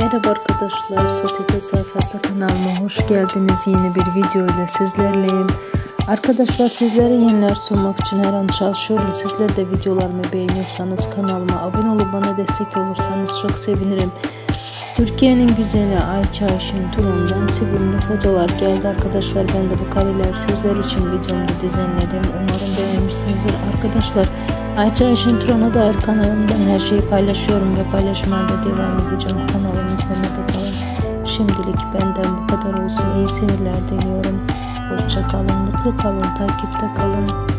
Merhaba arkadaşlar, Sosyete Sayfası kanalıma hoş geldiniz. Yeni bir video ile sizlerleyim. Arkadaşlar sizlere yeniler sunmak için her an çalışıyorum. Sizler de videolarımı beğeniyorsanız kanalıma abone olup bana destek olursanız çok sevinirim. Türkiye'nin güzeli Ayça Ayşin Tulum'dan sivrimli fotolar geldi arkadaşlar. Ben de bu kareler sizler için videomda düzenledim. Umarım beğenmişsinizdir arkadaşlar. Ayça Ayşin Turan'a dair kanalımdan her şeyi paylaşıyorum ve paylaşmaya da devam edeceğim. Kanalımı izlemede kalın. Şimdilik benden bu kadar olsun. İyi seyirler diliyorum. Hoşça kalın, mutlu kalın, takipte kalın.